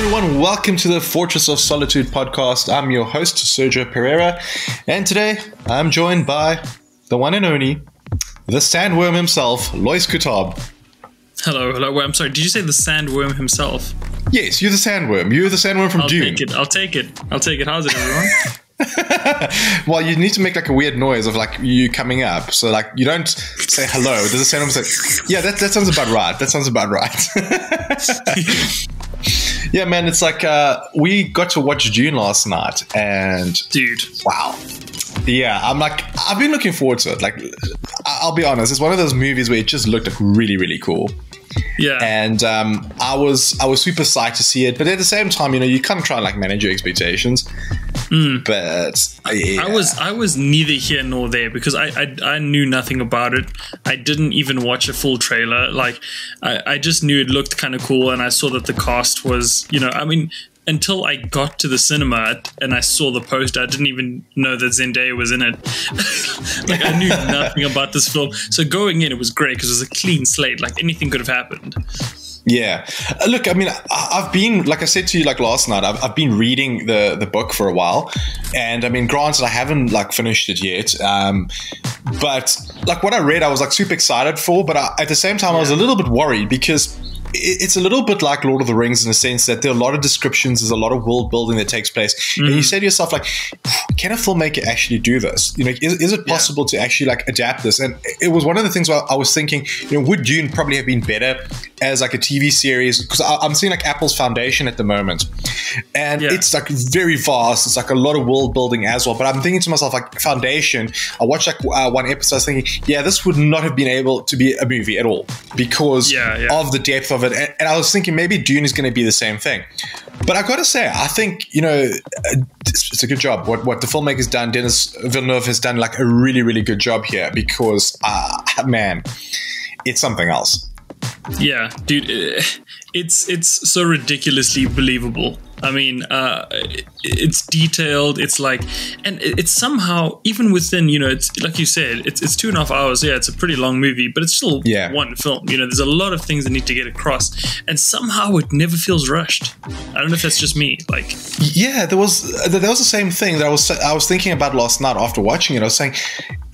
everyone. Welcome to the Fortress of Solitude podcast. I'm your host, Sergio Pereira, and today I'm joined by the one and only, the sandworm himself, Lois Qutob. Hello, hello. Well, I'm sorry. Did you say the sandworm himself? Yes, you're the sandworm. You're the sandworm from I'll Dune. take it. I'll take it. I'll take it. How's it, everyone? well, you need to make like a weird noise of like you coming up. So like you don't say hello. There's a sandworm say, yeah, that, that sounds about right. That sounds about right. yeah, man, it's like uh, we got to watch Dune last night, and Dude. wow. Yeah, I'm like, I've been looking forward to it. Like, I'll be honest, it's one of those movies where it just looked really, really cool, Yeah. and um, I was, I was super psyched to see it. But at the same time, you know, you kind of try and like manage your expectations. Mm. But yeah. I was I was neither here nor there because I, I I knew nothing about it. I didn't even watch a full trailer. Like I, I just knew it looked kind of cool, and I saw that the cast was you know I mean until I got to the cinema and I saw the poster, I didn't even know that Zendaya was in it. like I knew nothing about this film. So going in, it was great because it was a clean slate. Like anything could have happened. Yeah. Uh, look, I mean, I- I've been, like I said to you, like last night, I've, I've been reading the, the book for a while. And I mean, granted, I haven't like finished it yet. Um, but like what I read, I was like super excited for. But I, at the same time, I was a little bit worried because it's a little bit like Lord of the Rings in the sense that there are a lot of descriptions, there's a lot of world building that takes place. And you say to yourself, like, can a filmmaker actually do this? You know, is, is it possible to actually like adapt this? And it was one of the things where I was thinking, you know, would Dune probably have been better as like a TV series? Because I'm seeing like Apple's Foundation at the moment, and Yeah. it's like very vast. It's like a lot of world building as well. But I'm thinking to myself, like Foundation. I watched like uh, one episode, I was thinking, yeah, this would not have been able to be a movie at all because Yeah, yeah. of the depth of it. And, and I was thinking maybe Dune is going to be the same thing. But I got to say, I think you know uh, it's, it's a good job. What what the filmmaker's done, Denis Villeneuve has done like a really really good job here because uh, man, it's something else. Yeah, dude, eh, it's it's so ridiculously believable. I mean, uh, it's detailed. It's like, and it's somehow even within you know, it's like you said, it's it's two and a half hours. Yeah, it's a pretty long movie, but it's still Yeah. one film. You know, there's a lot of things that need to get across, and somehow it never feels rushed. I don't know if that's just me. Like, Yeah, there was there was the same thing that I was I was thinking about last night after watching it. I was saying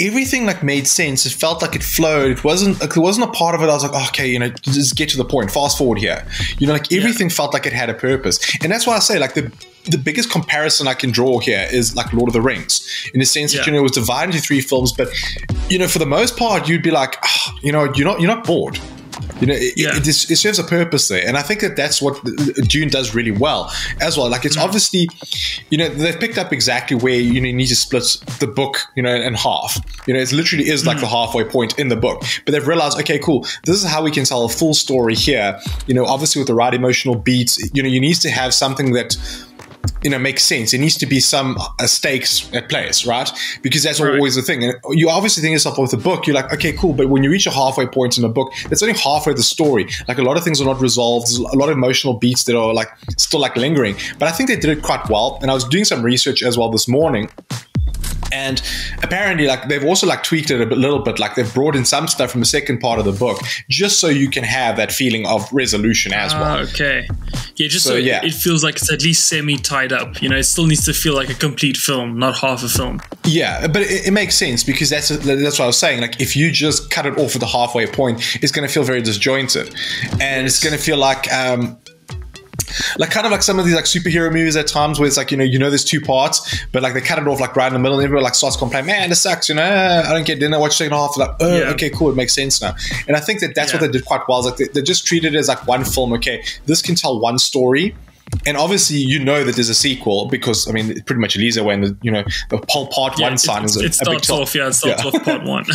everything like made sense. It felt like it flowed. It wasn't like there wasn't a part of it. I was like, oh, okay, you know, just get to the point. Fast forward here. You know, like everything felt like it had a purpose, and that's why I say like the. The biggest comparison I can draw here is like Lord of the Rings, in the sense that you know it was divided into three films, but you know for the most part you'd be like, "Ah, you know, you're not you're not bored. You know, it, Yeah. it, it, it serves a purpose there, and I think that that's what Dune does really well as well. Like it's mm. obviously, you know, they've picked up exactly where you, know, you need to split the book, you know, in half. You know, it literally is like mm. the halfway point in the book. But they've realized, okay, cool, this is how we can tell a full story here. You know, obviously with the right emotional beats, you know, you need to have something that you know makes sense. It needs to be some uh, stakes at place, right? Because that's Right. always the thing. And you obviously think yourself with a book, you're like, okay, cool. But when you reach a halfway point in a book, that's only halfway the story. Like a lot of things are not resolved. There's a lot of emotional beats that are like still like lingering. But I think they did it quite well. And I was doing some research as well this morning. And apparently, like they've also like tweaked it a little bit. Like they've brought in some stuff from the second part of the book, just so you can have that feeling of resolution as well. ah, okay, yeah, just So, so, yeah. it feels like it's at least semi tied up. You know, it still needs to feel like a complete film, not half a film. Yeah, but it, it makes sense because that's that's what I was saying. Like, if you just cut it off at the halfway point, it's going to feel very disjointed, and it's going to feel like um, like kind of like some of these like superhero movies at times where it's like you know you know there's two parts, but like they cut it off like right in the middle, and everyone like starts complaining, man, this sucks. You know, I don't get. dinner watch second half, like, oh, Yeah. okay, cool, it makes sense now. And I think that that's what they did quite well. Is like they, they just treated it as like one film. Okay, this can tell one story. And obviously, you know that there's a sequel because I mean, it pretty much it when the, you know the whole part Yeah, one it, sign is a, it a big starts tell. off. Yeah, it starts Yeah. off part one.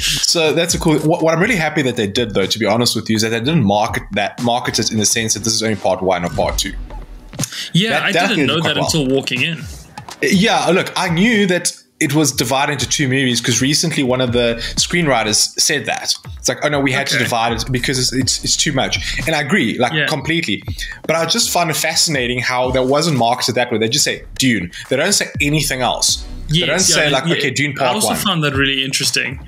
So that's a cool. What, what I'm really happy that they did, though, to be honest with you, is that they didn't market that market it in the sense that this is only part one or part two. yeah, That- I that didn't know that well. until walking in. Yeah, look, I knew that it was divided into two movies because recently one of the screenwriters said that it's like, oh no, we had to divide it because it's, it's it's too much, and I agree, like Yeah. completely. But I just find it fascinating how that wasn't marketed that way. They just say Dune. They don't say anything else. they don't Yes, say like, yeah. okay, Dune part. I also one. found that really interesting.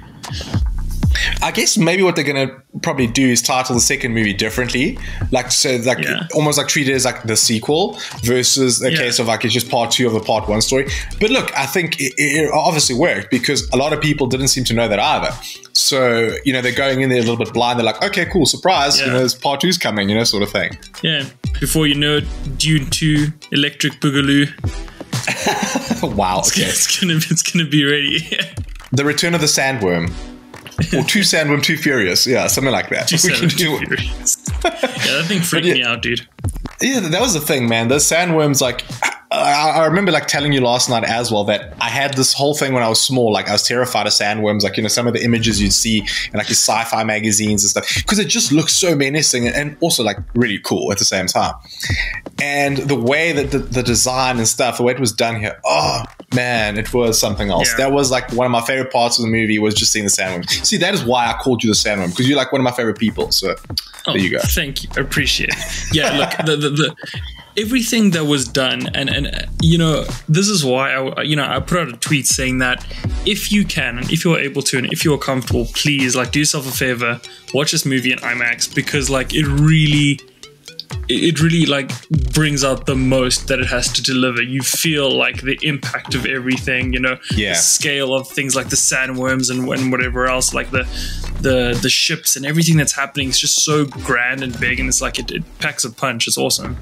I guess maybe what they're gonna probably do is title the second movie differently, like so, like Yeah. almost like treat it as like the sequel versus a Yeah. case of like it's just part two of the part one story. But look, I think it, it obviously worked because a lot of people didn't seem to know that either. So you know they're going in there a little bit blind. They're like, okay, cool, surprise, you know, there's part two's coming, you know, sort of thing. Yeah. Before you know it, Dune 2, Electric Boogaloo. wow, okay. It's gonna it's gonna be ready. The Return of the Sandworm. or Two Sandworm, Too Furious. Yeah, something like that. Can Seven, do Furious. yeah, that thing freaked yeah. me out, dude. Yeah, that was the thing, man. The sandworms, like, I, remember like telling you last night as well that I had this whole thing when I was small. Like, I was terrified of sandworms. Like, you know, some of the images you'd see in like these sci-fi magazines and stuff, because it just looks so menacing and also like really cool at the same time. And the way that the, the design and stuff, the way it was done here, oh man, it was something else. Yeah. That was like one of my favorite parts of the movie was just seeing the sandworms. See, that is why I called you the sandworm because you're like one of my favorite people. So there you go. Oh, Thank you. Appreciate it. Yeah, look, the, the, the everything that was done, and and you know, this is why I you know I put out a tweet saying that if you can and if you're able to and if you're comfortable, please like do yourself a favor, watch this movie in IMAX because like it really it really like brings out the most that it has to deliver. You feel like the impact of everything, you know, Yeah. the scale of things like the sandworms and, and whatever else, like the the the ships and everything that's happening is just so grand and big, and it's like it, it packs a punch. It's awesome.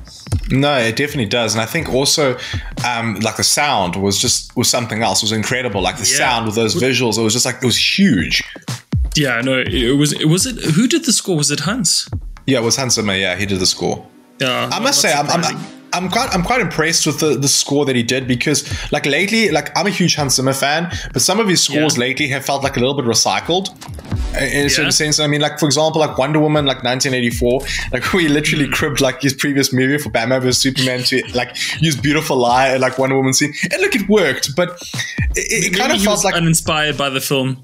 No, it definitely does, and I think also, um, like the sound was just was something else. It was incredible. Like the Yeah. sound with those visuals, it was just like it was huge. Yeah, no, it, it was. It was it. Who did the score? Was it Hans? Yeah, it was Zimmer. Yeah, he did the score. Yeah, I must say, I'm, I'm, I'm quite I'm quite impressed with the, the score that he did because like lately, like I'm a huge Hans Zimmer fan, but some of his scores Yeah. lately have felt like a little bit recycled. In a certain sense, I mean, like for example, like Wonder Woman, like 1984, like we literally Hmm. cribbed like his previous movie for Batman vs Superman to like use beautiful lie and like Wonder Woman scene, and look, it worked, but it, it kind of felt like uninspired by the film.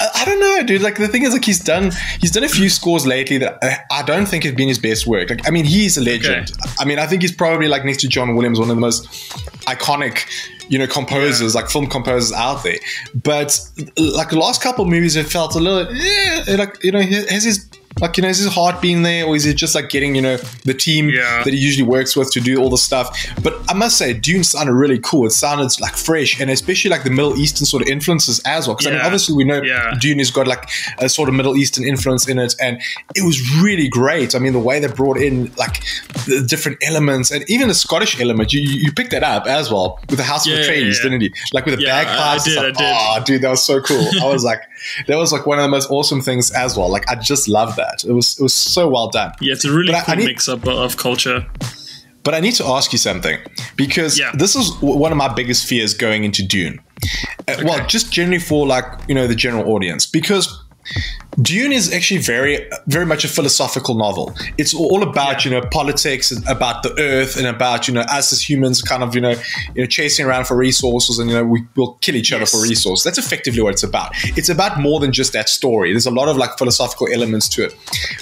I, I don't know, dude. Like the thing is, like he's done he's done a few scores lately that I, I don't think have been his best work. Like I mean, he's a legend. Okay. I mean, I think he's probably like next to John Williams, one of the most iconic, you know, composers, like film composers out there. But like the last couple of movies, it felt a little, yeah, like you know, has his like you know, is his heart being there, or is it just like getting you know the team Yeah. that he usually works with to do all the stuff? But I must say, Dune sounded really cool. It sounded like fresh, and especially like the Middle Eastern sort of influences as well. Because I mean, obviously we know Yeah. Dune has got like a sort of Middle Eastern influence in it, and it was really great. I mean, the way they brought in like the different elements, and even the Scottish element, you you picked that up as well with the House Yeah, of yeah, Atreides, yeah. didn't you? Like with the Yeah, I- I bagpipes. did, it's I did. Oh, dude, that was so cool. I was like, that was like one of the most awesome things as well. Like I just love that. It was it was so well done. Yeah, it's a really But I- I need- mix up of culture. But I need to ask you something because Yeah. this is one of my biggest fears going into Dune. Uh, Well, just generally for like you know the general audience because Dune is actually very very much a philosophical novel. It's all about you know politics, and about the earth, and about you know us as humans kind of you know you know chasing around for resources, and you know we will kill each other Yes. for resources. That's effectively what it's about. It's about more than just that story. There's a lot of like philosophical elements to it,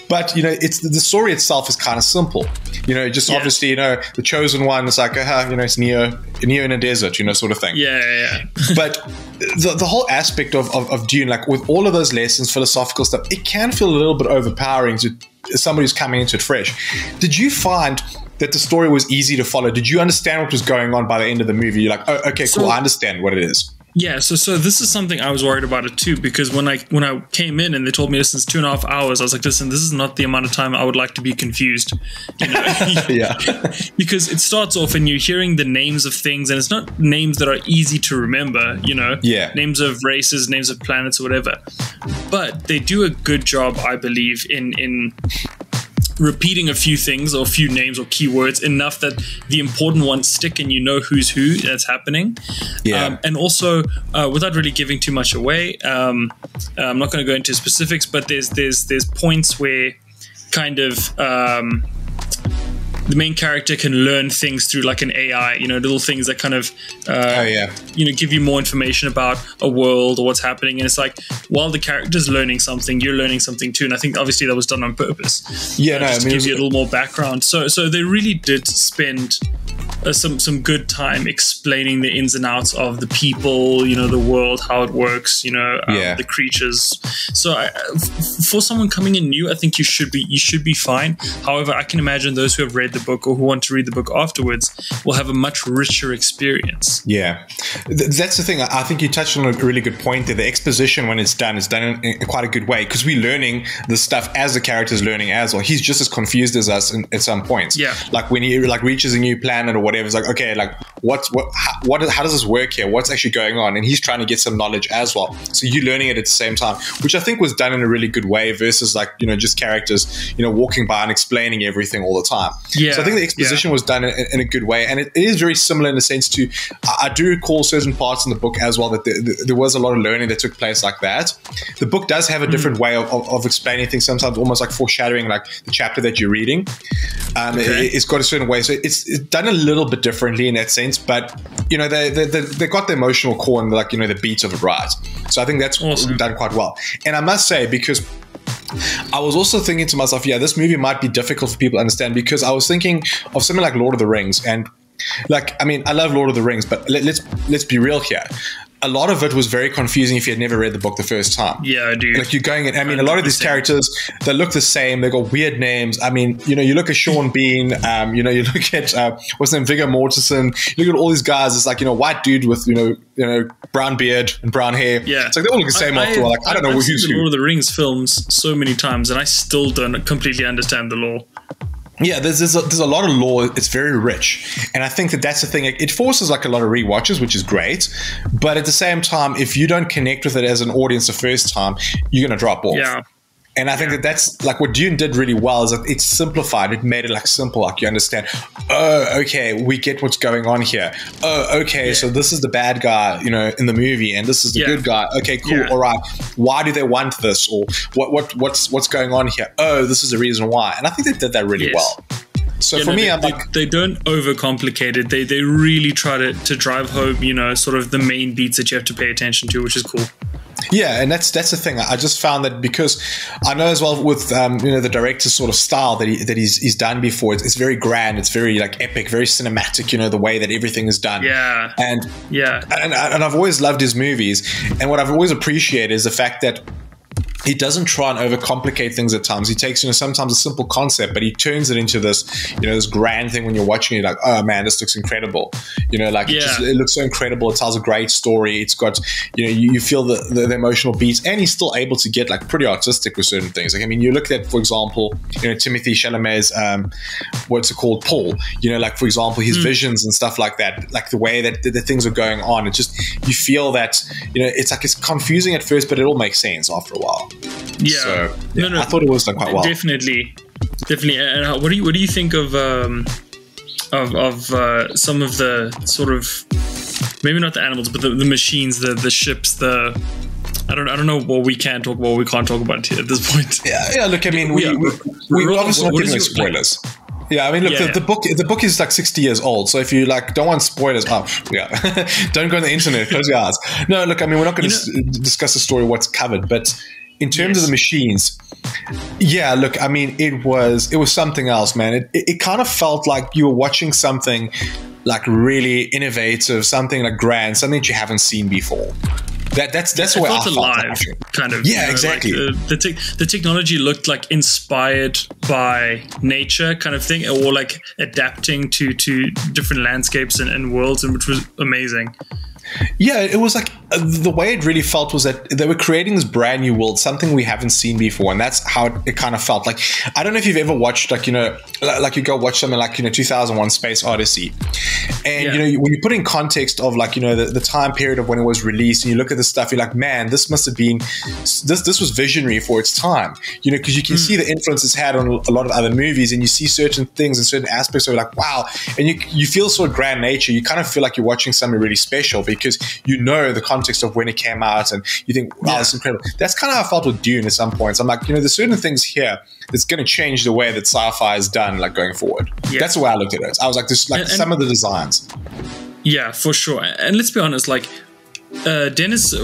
but you know it's the story itself is kind of simple. You know, just Yeah. obviously you know the chosen one is like uh, you know it's Neo Neo in a desert, you know, sort of thing Yeah, yeah, yeah. but the, the whole aspect of, of, of Dune, like with all of those lessons, philosophical stuff, it can feel a little bit overpowering to somebody who's coming into it fresh. Did you find that the story was easy to follow? Did you understand what was going on by the end of the movie? You're like, oh, okay, cool, I understand what it is. Yeah, so so this is something I was worried about it too because when I when I came in and they told me this is two and a half hours, I was like, listen, this is not the amount of time I would like to be confused. You know, Yeah. because it starts off and you're hearing the names of things and it's not names that are easy to remember. You know, Yeah. names of races, names of planets, or whatever. But they do a good job, I believe, in in repeating a few things or a few names or keywords enough that the important ones stick and you know who's who that's happening. Yeah. Um, and also, uh, without really giving too much away, um, I'm not going to go into specifics, but there's there's there's points where kind of um, the main character can learn things through like an AI, you know, little things that kind of uh, Oh, yeah. you know give you more information about a world or what's happening and it's like while the character's learning something you're learning something too and i think obviously that was done on purpose Yeah, uh, no, I just mean, to give you a little more background so so they really did spend uh, some some good time explaining the ins and outs of the people, you know, the world, how it works, you know, um, Yeah. the creatures. So I, for someone coming in new, I think you should be you should be fine. However, I can imagine those who have read the book or who want to read the book afterwards will have a much richer experience. Yeah, Th- that's the thing. I think you touched on a really good point there. The exposition, when it's done, is done in, in quite a good way because we're learning the stuff as the character's learning as well. He's just as confused as us in, at some points. Yeah. like when he like reaches a new planet or whatever, it's like okay, like what's what how, what how does this work here? What's actually going on? And he's trying to get some knowledge as well. So you're learning it at the same time, which I think was done in a really good way versus like you know just characters you know walking by and explaining everything all the time. Yeah, So I think the exposition was done in, in a good way, and it, it is very similar in the sense to I, I do recall certain parts in the book as well that there, there was a lot of learning that took place like that. The book does have a different way of, of, of explaining things, sometimes almost like foreshadowing, like the chapter that you're reading. Um, Okay. it, has got a certain way, so it's, it's done a little bit differently in that sense. But you know, they they, they, they got the emotional core and like you know the beats of it right. So I think that's Awesome. done quite well. And I must say because I was also thinking to myself, yeah, this movie might be difficult for people to understand because I was thinking of something like Lord of the Rings, and like, I mean, I love Lord of the Rings, but let, let's let's be real here. A lot of it was very confusing if you had never read the book the first time. Yeah, I do. Like you're going in. I mean, a lot of these characters they look the same. They got weird names. I mean, you know, you look at Sean Bean. Um, you know, you look at uh, what's his name, Viggo Mortensen. You look at all these guys. It's like you know, white dude with you know, you know, brown beard and brown hair. Yeah, it's like they all look the same after a while. Like I don't know I've who's seen the who. Lord of the Rings films so many times, and I still don't completely understand the lore. Yeah, there's there's a, there's a lot of lore. It's very rich, and I think that that's the thing. It forces like a lot of rewatches, which is great. But at the same time, if you don't connect with it as an audience the first time, you're gonna drop off. Yeah, And I think that that's like what Dune did really well is that it's simplified. It made it like simple, like you understand. Oh, okay, we get what's going on here. Oh, okay, so this is the bad guy, you know, in the movie, and this is the Yeah. good guy. Okay, cool. Yeah. All right. Why do they want this, or what? What? What's what's going on here? Oh, this is the reason why. And I think they did that really Yes. well. So You for know, me, they, I'm they, like, they don't overcomplicate it. They they really try to, to drive home, you know, sort of the main beats that you have to pay attention to, which is cool. Yeah, and that's that's the thing. I just found that because I know as well with um, you know the director's sort of style that he that he's he's done before. It's, it's very grand. It's very like epic, very cinematic. You know the way that everything is done. Yeah. and Yeah, and, and I've always loved his movies. And what I've always appreciated is the fact that he doesn't try and overcomplicate things at times. He takes, you know, sometimes a simple concept, but he turns it into this, you know, this grand thing when you're watching it, like, oh man, this looks incredible. You know, like it, just, it looks so incredible. It tells a great story. It's got, you know, you, you feel the, the, the emotional beats, and he's still able to get like pretty artistic with certain things. Like, I mean, you look at, for example, you know, Timothée Chalamet's, um, what's it called, Paul. You know, like for example, his visions and stuff like that, like the way that the, the things are going on. It just you feel that, you know, it's like it's confusing at first, but it all makes sense after a while. Yeah. So no, yeah, no, I thought it was done quite well. definitely, definitely. And how, what do you what do you think of um, of of uh, some of the sort of maybe not the animals, but the, the machines, the the ships, the I don't I don't know what we can talk about, what we can't talk about at this point. Yeah, yeah. Look, I mean, we Yeah, we, we, Roland, obviously what- not giving is away your- spoilers. Yeah, I mean, look, Yeah, the, yeah. the book the book is like sixty years old. So if you like don't want spoilers, oh yeah, don't go on the internet. Close your eyes. No, look, I mean, we're not going to You s- discuss the story what's covered, but in terms of the machines, yeah, look, I mean, it was it was something else, man. It it, it kind of felt like you were watching something like really innovative, something like grand, something that you haven't seen before. That that's that's it where I felt alive, kind of. Yeah, like, exactly. Uh, the the, tech the technology looked like inspired by nature, kind of thing, or like adapting to to different landscapes and, and worlds, and which was amazing. Yeah, it was like uh, the way it really felt was that they were creating this brand new world, something we haven't seen before, and that's how it, it kind of felt. Like I don't know if you've ever watched like you know, li- like you go watch something like you know, 2001: Space Odyssey, and Yeah. you know you- when you put in context of like you know the, the time period of when it was released, and you look at the stuff, you're like, man, this must have been this this was visionary for its time, you know, because you can see the influence it's had on a lot of other movies, and you see certain things and certain aspects of it, like wow, and you you feel sort of grand nature. You kind of feel like you're watching something really special because you know the context of when it came out, and you think, wow, Yeah. it's incredible. That's kind of how I felt with Dune at some points. I'm like, you know, there's certain things here that's going to change the way that sci-fi is done, like going forward. Yeah. That's the way I looked at it. I was like, this, like And- and- some of the designs. Yeah, for sure. And let's be honest, like uh, Dennis, I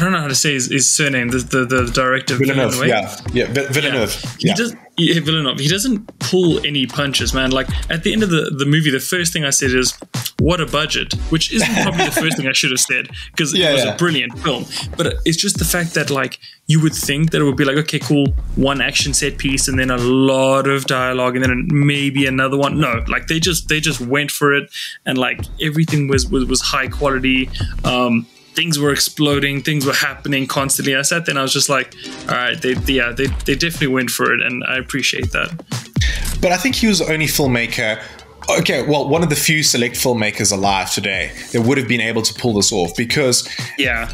don't know how to say his, his surname. The, the the director Villeneuve, Villeneuve. yeah, yeah, Vi- Villeneuve. He Yeah. does yeah, Villeneuve, he doesn't pull any punches, man. Like at the end of the, the movie, the first thing I said is, "What a budget," which isn't probably the first thing I should have said because Yeah, it was yeah. a brilliant film. But it's just the fact that like you would think that it would be like, okay, cool, one action set piece and then a lot of dialogue and then maybe another one. No, like they just they just went for it and like everything was was, was high quality. Um, things were exploding, things were happening constantly. I sat there and I was just like, all right, they yeah, they, they definitely went for it and I appreciate that. But I think he was the only filmmaker. Okay, well, one of the few select filmmakers alive today that would have been able to pull this off because Yeah.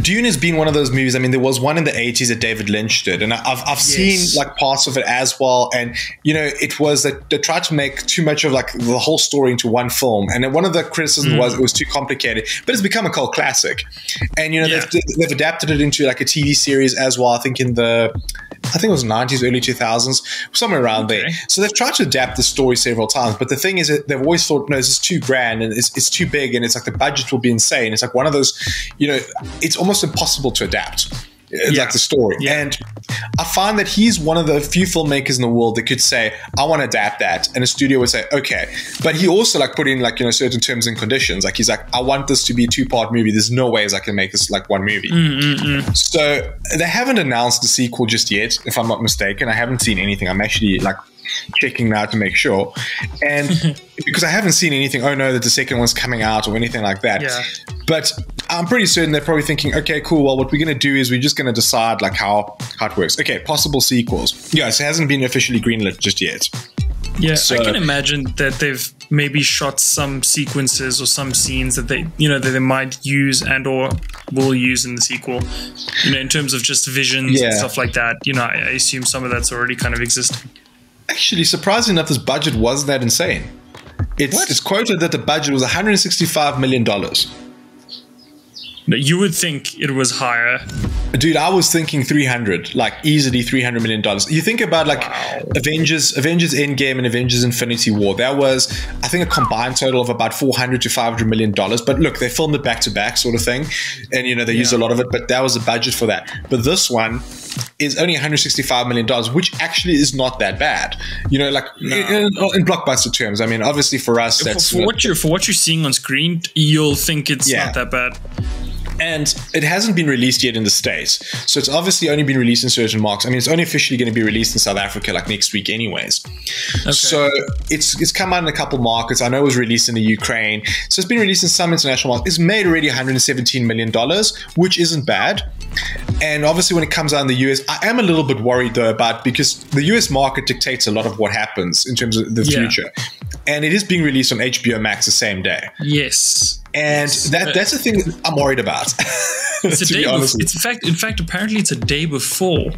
Dune has been one of those movies. I mean, there was one in the 80s that David Lynch did, and I've, I've seen like parts of it as well. And, you know, it was that they tried to make too much of like the whole story into one film. And one of the criticisms was mm. it was too complicated, but it's become a cult classic. And, you know, Yeah. they've, they've adapted it into like a TV series as well. I think in the, I think it was 90s, early 2000s, somewhere around there. So they've tried to adapt the story several times, but the thing is, that they've always thought, no, this is too grand and it's, it's too big, and it's like the budget will be insane. It's like one of those, you know, it's almost impossible to adapt. It's Yeah. like the story. Yeah. And I find that he's one of the few filmmakers in the world that could say, I want to adapt that. And a studio would say, okay. But he also like put in like, you know, certain terms and conditions. Like he's like, I want this to be a two part movie. There's no ways I can make this like one movie. Mm, mm, mm. So they haven't announced the sequel just yet, if I'm not mistaken. I haven't seen anything. I'm actually like checking now to make sure. And because I haven't seen anything, oh no, that the second one's coming out or anything like that. Yeah. But I'm pretty certain they're probably thinking, okay, cool. Well, what we're going to do is we're just going to decide like how, how it works. Okay, possible sequels. Yes, it hasn't been officially greenlit just yet. Yeah, So- I can imagine that they've maybe shot some sequences or some scenes that they, you know, that they might use and or will use in the sequel. You know, in terms of just visions Yeah. and stuff like that. You know, I assume some of that's already kind of existing. Actually, surprisingly enough, this budget wasn't that insane. It's, What? it's quoted that the budget was 165 million dollars. But You would think it was higher. Dude, I was thinking 300, like easily 300 million dollars. You think about like Wow. Avengers, Avengers Endgame and Avengers Infinity War. That was, I think, a combined total of about 400 to 500 million dollars. But look, they filmed it back to back, sort of thing, and you know they used a lot of it. But that was the budget for that. But this one is only 165 million dollars, which actually is not that bad. You know, like in, in blockbuster terms. I mean, obviously for us, For, that's for what you're for what you're seeing on screen, you'll think it's Yeah. not that bad. And it hasn't been released yet in the states. So it's obviously only been released in certain markets i mean it's only officially going to be released in south africa like next week anyways. So it's it's come out in a couple markets. I know it was released in the ukraine. So it's been released in some international markets. It's made already 117 million dollars which isn't bad. And obviously when it comes out in the us i am a little bit worried though about because the us market dictates a lot of what happens in terms of the Yeah. future and it is being released on hbo max the same day Yes. and that that's the thing that i'm worried about It's a day bef- it's in fact in fact apparently it's a day before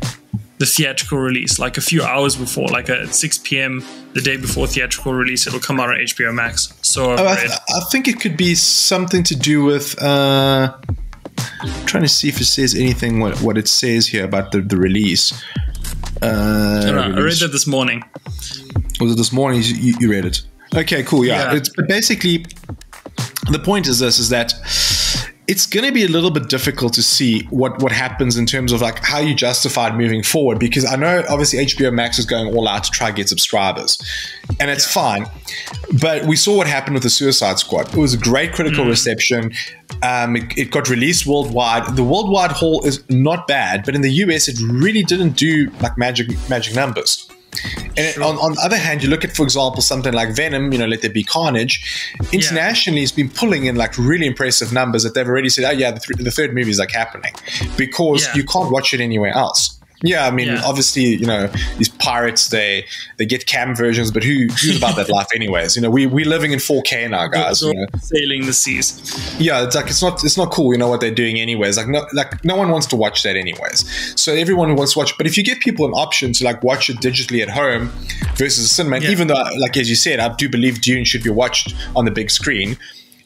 the theatrical release, like a few hours before, like at 6 p.m. the day before theatrical release, it'll come out on HBO Max. So Oh, I, th- I think it could be something to do with. Uh, I'm trying to see if it says anything what, what it says here about the, the release. Uh, I, know, I read release- that this morning. Was it this morning? You- you read it? Okay, cool. Yeah, Yeah. It's, but basically, the point is this: is that it's going to be a little bit difficult to see what what happens in terms of like how you justified moving forward because I know obviously HBO Max is going all out to try to get subscribers, and it's fine. But we saw what happened with the Suicide Squad. It was a great critical reception. Um, it, it got released worldwide. The worldwide haul is not bad, but in the US, it really didn't do like magic magic numbers. And on, on the other hand, you look at, for example, something like Venom, you know, Let There Be Carnage. Internationally, it's been pulling in like really impressive numbers that they've already said, oh, yeah, the, th- the third movie is like happening because Yeah. you can't watch it anywhere else. Yeah, I mean, Yeah. obviously, you know, these pirates they they get cam versions, but who who's about that life anyways? You know, we we're living in 4K now, guys. You know? sailing the seas. yeah, it's like it's not it's not cool. You know what they're doing anyways. Like no like no one wants to watch that anyways. So everyone wants to watch. But if you give people an option to like watch it digitally at home versus a cinema, Yeah. even though like as you said, I do believe Dune should be watched on the big screen.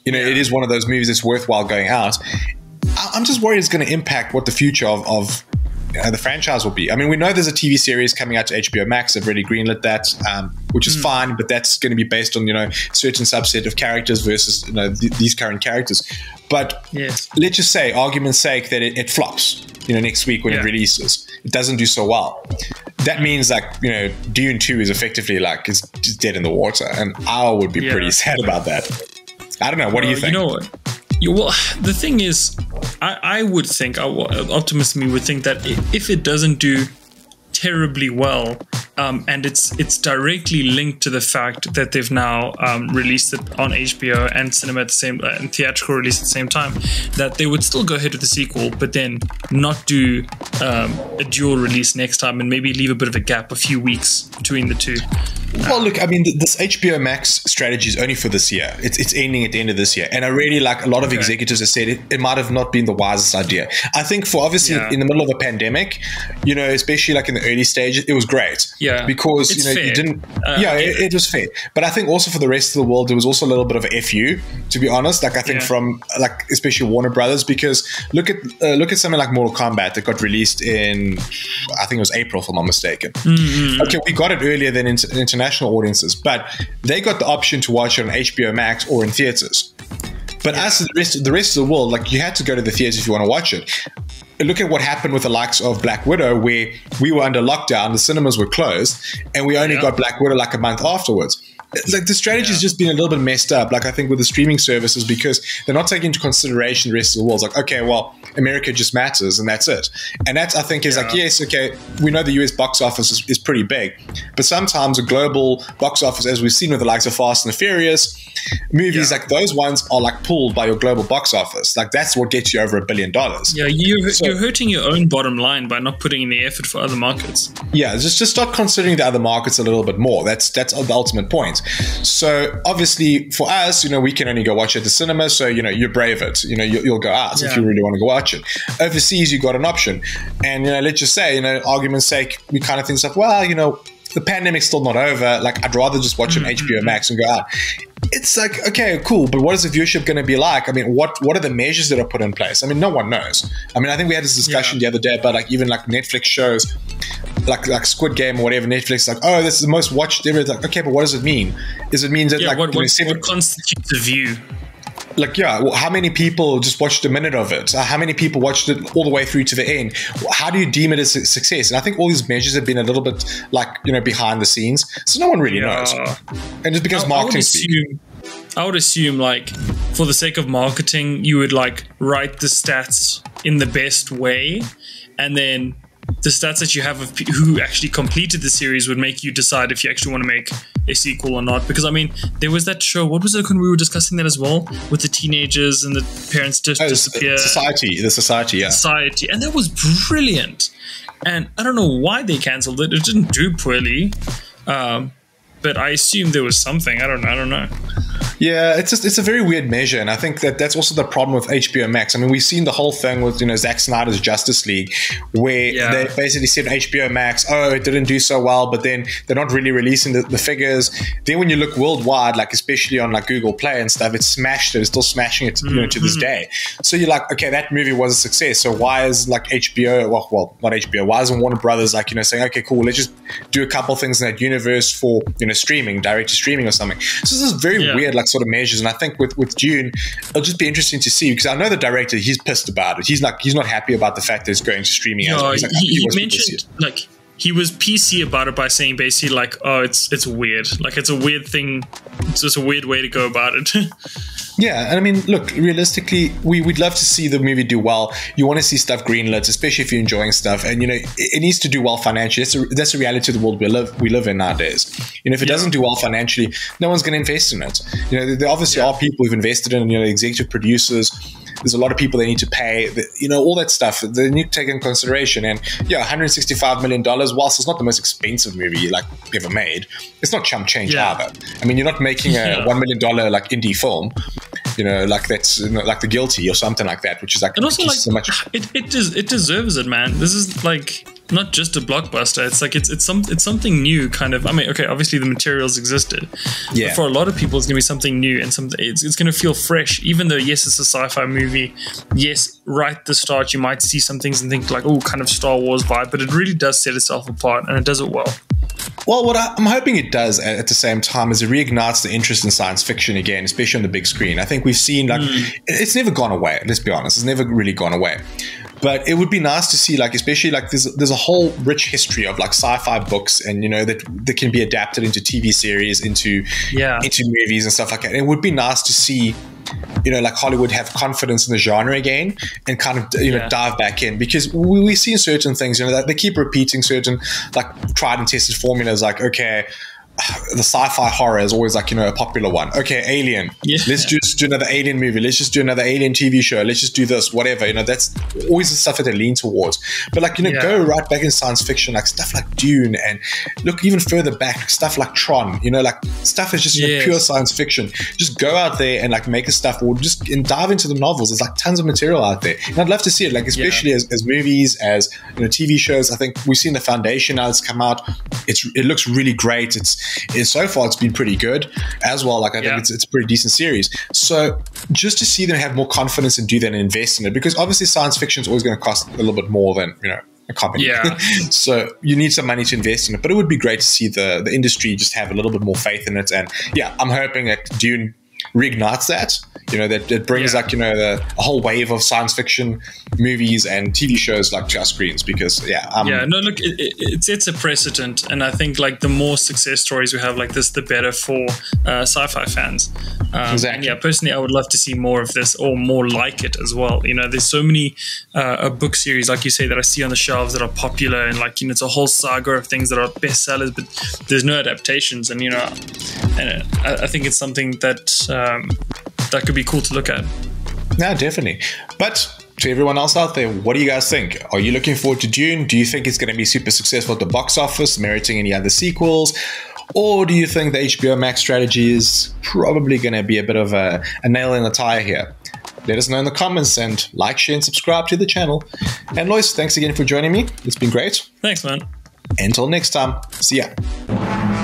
You know, Yeah. it is one of those movies that's worthwhile going out. I'm just worried it's going to impact what the future of, of uh, the franchise will be. I mean, we know there's a TV series coming out to HBO Max. They've already greenlit that, um, which is mm. fine, but that's going to be based on you know certain subset of characters versus you know th- these current characters. But yes. let's just say, argument's sake, that it, it flops. You know, next week when yeah. it releases, it doesn't do so well. That means like you know, Dune Two is effectively like is just dead in the water, and I would be yeah. pretty sad about that. I don't know. What do you think? You know You, well, the thing is, I, I would think, optimist me would think that if it doesn't do terribly well, um, and it's it's directly linked to the fact that they've now um, released it on HBO and cinema at the same uh, and theatrical release at the same time. That they would still go ahead with the sequel, but then not do um, a dual release next time, and maybe leave a bit of a gap, a few weeks between the two. Well, look, I mean, this HBO Max strategy is only for this year. It's, it's ending at the end of this year. And I really like a lot of okay. executives have said it, it might have not been the wisest idea. I think for obviously yeah. in the middle of a pandemic, you know, especially like in the early stages, it was great. Yeah. Because, it's you know, fair. you didn't, uh, yeah, it, it, was fair. But I think also for the rest of the world, there was also a little bit of a FU, to be honest. Like, I think yeah. from like, especially Warner Brothers, because look at, uh, look at something like Mortal Kombat that got released in, I think it was April, if I'm not mistaken. Mm-hmm. Okay, we got it earlier than international international audiences, but they got the option to watch it on HBO Max or in theaters. But yeah. as the rest, the rest of the world, like you had to go to the theaters if you want to watch it. Look at what happened with the likes of Black Widow, where we were under lockdown, the cinemas were closed, and we only yeah. got Black Widow like a month afterwards like the strategy has just been a little bit messed up. Like I think with the streaming services because they're not taking into consideration the rest of the world. It's like okay, well, America just matters and that's it. And that I think is yeah. like yes, okay, we know the US box office is, is, pretty big, but sometimes a global box office, as we've seen with the likes of Fast and the Furious movies, yeah. like those ones are like pulled by your global box office. Like that's what gets you over a billion dollars. Yeah, you so, you're hurting your own bottom line by not putting in the effort for other markets. Yeah, just just start considering the other markets a little bit more. That's that's the ultimate point. So obviously for us, you know, we can only go watch it at the cinema. So, you know, you brave it, you know, you, will go out yeah. if you really want to go watch it. Overseas, you got an option. And, you know, let's just say, you know, argument's sake, we kind of think stuff, well, you know, the pandemic's still not over. Like, I'd rather just watch mm-hmm. an HBO Max and go out. It's like, okay, cool, but what is the viewership going to be like? I mean, what what are the measures that are put in place? I mean, no one knows. I mean, I think we had this discussion yeah. the other day about like even like Netflix shows, like like Squid Game or whatever. Netflix like, oh, this is the most watched ever. Like, okay, but what does it mean? Does it mean that yeah, like what, what, what constitutes a view? Like yeah well, how many people just watched a minute of it? Uh, how many people watched it all the way through to the end? How do you deem it as a success? And i think all these measures have been a little bit like you know behind the scenes so no one really yeah. knows and just because I, marketing I would, assume, I would assume like for the sake of marketing you would like write the stats in the best way and then the stats that you have of who actually completed the series would make you decide if you actually want to make a sequel or not. Because I mean, there was that show. What was it when we were discussing that as well with the teenagers and the parents just oh, disappear? Society, the society, yeah, society, and that was brilliant. And I don't know why they cancelled it. It didn't do poorly, um, but I assume there was something. I don't. I don't know. Yeah, it's just it's a very weird measure, and I think that that's also the problem with HBO Max. I mean, we've seen the whole thing with you know Zack Snyder's Justice League, where yeah. they basically said HBO Max, oh, it didn't do so well, but then they're not really releasing the, the figures. Then when you look worldwide, like especially on like Google Play and stuff, it's smashed it. It's still smashing it mm-hmm. know, to this mm-hmm. day. So you're like, okay, that movie was a success. So why is like HBO, well, well, not HBO, why isn't Warner Brothers like you know saying, okay, cool, let's just do a couple things in that universe for you know streaming, direct to streaming or something. So this is very yeah. weird, like sort of measures. And I think with with Dune, it'll just be interesting to see because I know the director he's pissed about it. He's not he's not happy about the fact that it's going to streaming. No, well. like, he, he mentioned like he was PC about it by saying basically like, oh, it's it's weird. Like it's a weird thing. It's just a weird way to go about it. yeah, and I mean, look, realistically, we would love to see the movie do well. You want to see stuff greenlit, especially if you're enjoying stuff, and you know, it, it needs to do well financially. That's a, that's a reality of the world we live we live in nowadays. You know, if it yeah. doesn't do well financially, no one's going to invest in it. You know, there, there obviously yeah. are people who've invested in, you know, executive producers there's a lot of people they need to pay, you know, all that stuff they need to take in consideration. And yeah, 165 million dollars, whilst it's not the most expensive movie like ever made, it's not chump change yeah. either. I mean, you're not making a yeah. one million dollar like indie film, you know, like that's you know, like The Guilty or something like that, which is like and also like so much. It it, des- it deserves it, man. This is like not just a blockbuster. It's like it's it's some it's something new, kind of. I mean, okay, obviously the materials existed. Yeah. But for a lot of people, it's gonna be something new and something. It's, it's gonna feel fresh, even though yes, it's a sci-fi movie. Yes, right at the start, you might see some things and think like, oh, kind of Star Wars vibe, but it really does set itself apart and it does it well. Well, what I, am hoping it does at, at, the same time is it reignites the interest in science fiction again, especially on the big screen. I think we've seen like mm. it's never gone away. Let's be honest, it's never really gone away. But it would be nice to see, like, especially like there's there's a whole rich history of like sci-fi books, and you know that that can be adapted into TV series, into yeah, into movies and stuff like that. And it would be nice to see you know, like Hollywood have confidence in the genre again and kind of, you know, yeah. dive back in because we, we see certain things, you know, that they keep repeating certain like tried and tested formulas like, okay, the sci-fi horror is always like you know a popular one. Okay, Alien. Yeah. Let's just do another Alien movie. Let's just do another Alien TV show. Let's just do this, whatever. You know, that's always the stuff that they lean towards. But like you know, yeah. go right back in science fiction, like stuff like Dune, and look even further back, stuff like Tron. You know, like stuff is just yes. know, pure science fiction. Just go out there and like make a stuff, or just and dive into the novels. There's like tons of material out there, and I'd love to see it. Like especially yeah. as, as movies, as you know, TV shows. I think we've seen the Foundation now. It's come out. It's it looks really great. It's is so far it's been pretty good as well. Like I yeah. think it's, it's a pretty decent series. So just to see them have more confidence and do that and invest in it, because obviously science fiction is always going to cost a little bit more than you know a company. Yeah. so you need some money to invest in it. But it would be great to see the the industry just have a little bit more faith in it. And yeah, I'm hoping that Dune reignites that. You know, that it brings yeah. like, you know, the, a whole wave of science fiction movies and TV shows like to our screens because, yeah. Um, yeah, no, look, it, it, it's, it's a precedent. And I think like the more success stories we have like this, the better for uh, sci fi fans. Um, exactly. yeah, personally, I would love to see more of this or more like it as well. You know, there's so many uh, book series, like you say, that I see on the shelves that are popular and like, you know, it's a whole saga of things that are bestsellers, but there's no adaptations. And, you know, and I, I think it's something that um, that could be cool to look at. Yeah, definitely. But to everyone else out there, what do you guys think? Are you looking forward to Dune? Do you think it's going to be super successful at the box office, meriting any other sequels? Or do you think the HBO Max strategy is probably going to be a bit of a, a nail in the tire here? Let us know in the comments and like, share, and subscribe to the channel. And Lois, thanks again for joining me. It's been great. Thanks, man. Until next time, see ya.